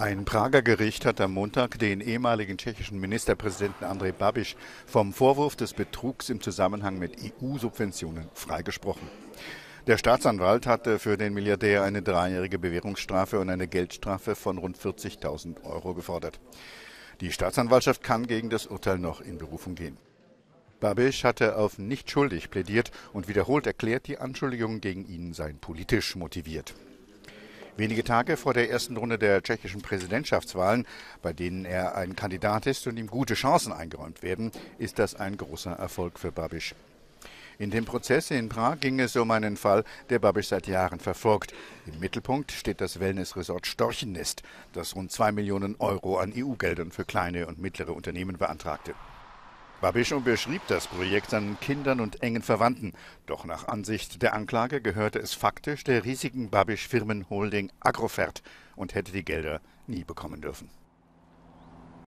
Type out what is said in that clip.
Ein Prager Gericht hat am Montag den ehemaligen tschechischen Ministerpräsidenten Andrej Babiš vom Vorwurf des Betrugs im Zusammenhang mit EU-Subventionen freigesprochen. Der Staatsanwalt hatte für den Milliardär eine dreijährige Bewährungsstrafe und eine Geldstrafe von rund 40.000 Euro gefordert. Die Staatsanwaltschaft kann gegen das Urteil noch in Berufung gehen. Babiš hatte auf nicht schuldig plädiert und wiederholt erklärt, die Anschuldigungen gegen ihn seien politisch motiviert. Wenige Tage vor der ersten Runde der tschechischen Präsidentschaftswahlen, bei denen er ein Kandidat ist und ihm gute Chancen eingeräumt werden, ist das ein großer Erfolg für Babiš. In dem Prozess in Prag ging es um einen Fall, der Babiš seit Jahren verfolgt. Im Mittelpunkt steht das Wellnessresort Storchennest, das rund zwei Millionen Euro an EU-Geldern für kleine und mittlere Unternehmen beantragte. Babischon beschrieb das Projekt seinen Kindern und engen Verwandten. Doch nach Ansicht der Anklage gehörte es faktisch der riesigen Babisch-Firmenholding Agrofert und hätte die Gelder nie bekommen dürfen.